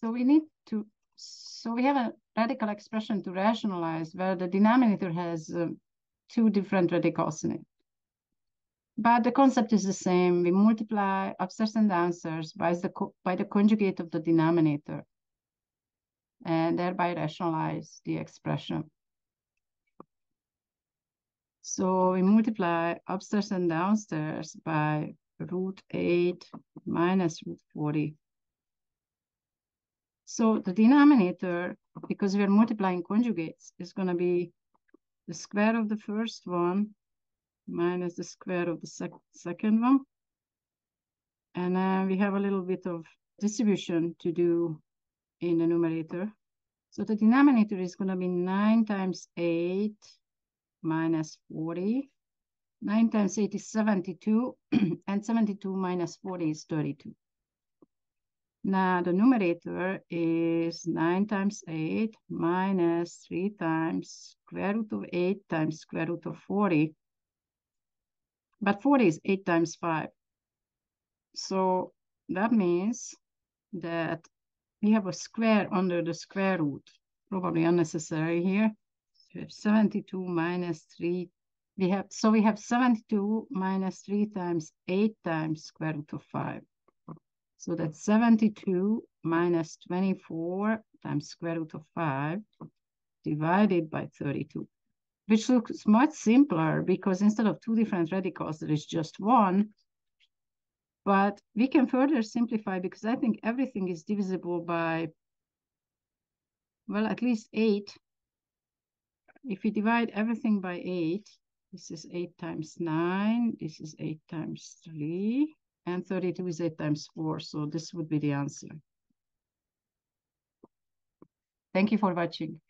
So we need to, so we have a radical expression to rationalize where the denominator has um, two different radicals in it. But the concept is the same. We multiply upstairs and downstairs by the, by the conjugate of the denominator and thereby rationalize the expression. So we multiply upstairs and downstairs by root 8 minus root 40. So the denominator, because we're multiplying conjugates, is going to be the square of the first one minus the square of the sec second one. And then we have a little bit of distribution to do in the numerator. So the denominator is going to be 9 times 8 minus 40. 9 times 8 is 72, and 72 minus 40 is 32. Now the numerator is 9 times 8 minus 3 times square root of 8 times square root of 40. But 40 is 8 times 5. So that means that we have a square under the square root, probably unnecessary here. So we have 72 minus 3. We have so we have 72 minus 3 times 8 times square root of 5. So that's 72 minus 24 times square root of 5 divided by 32, which looks much simpler because instead of two different radicals, there is just one. But we can further simplify because I think everything is divisible by, well, at least 8. If we divide everything by 8, this is 8 times 9, this is 8 times 3, and 32 is 8 times 4, so this would be the answer. Thank you for watching.